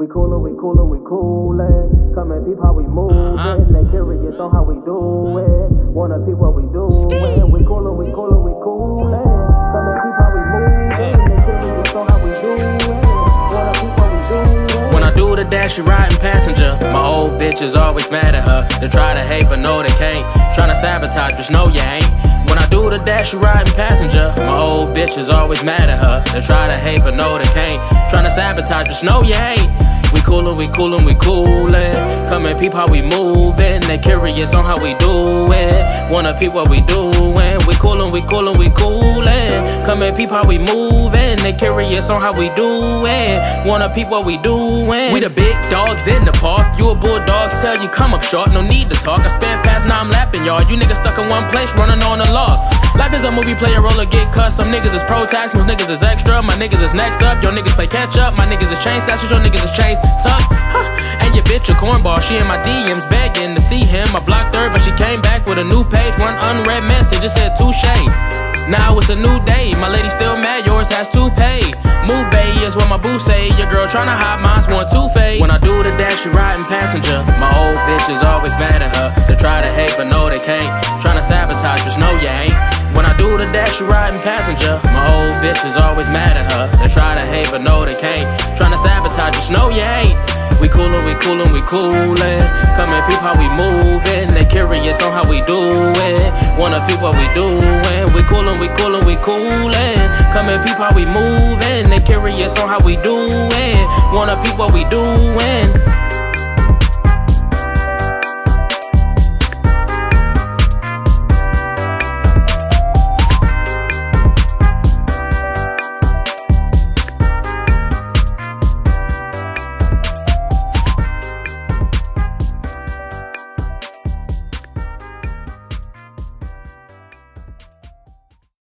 We coolin', we coolin', we coolin'. Come and peep how we movin'. Uh-huh. They curious on how we do it. Wanna see what we doin'. We coolin', we coolin', we coolin'. Come and peep how we movin'. They curious on how we do it. Wanna peep what we doin'. When I do the dash, you riding passenger. My old bitch is always mad at her. They try to hate, but no, they can't. Tryna sabotage, just know you ain't. When I do the dash, you riding passenger. My old bitch is always mad at her. They try to hate, but no, they can't. Tryna sabotage, just know you ain't. We coolin', we coolin', we coolin'. And peep how we movin'. They curious on how we do it. Wanna peep what we doin'. We coolin', we coolin', we coolin'. Come and peep how we movin'. They curious on how we do it. Wanna peep what we doin'. We the big dogs in the park. You a bulldogs tell you come up short. No need to talk. I spent past now I'm lapping y'all. You niggas stuck in one place running on the law. Life is a movie, play a role or get cut. Some niggas is pro tax, most niggas is extra. My niggas is next up. Your niggas play catch up. My niggas is chain snatchers, your niggas is chains tuck. Bitch a cornball. She in my DMs begging to see him. I blocked her, but she came back with a new page. One unread message, it said touche. Now it's a new day. My lady still mad, yours has to pay. Move bay is what my boo say. Your girl tryna hide mine's one two fade. When I do the dash, she riding passenger. My old bitch is always mad at her. They try to hate, but no, they can't. Tryna sabotage, just know you ain't. When I do the dash, you riding passenger. My old bitch is always mad at her. They try to hate, but no, they can't. Tryna sabotage, just know you ain't. We coolin', we coolin', we coolin'. Come and peep how we movin'. They curious on how we do it. Wanna peep what we doin'. We coolin', we coolin', we coolin'. Come and peep how we movin'. They curious on how we do it. Wanna peep what we doin'.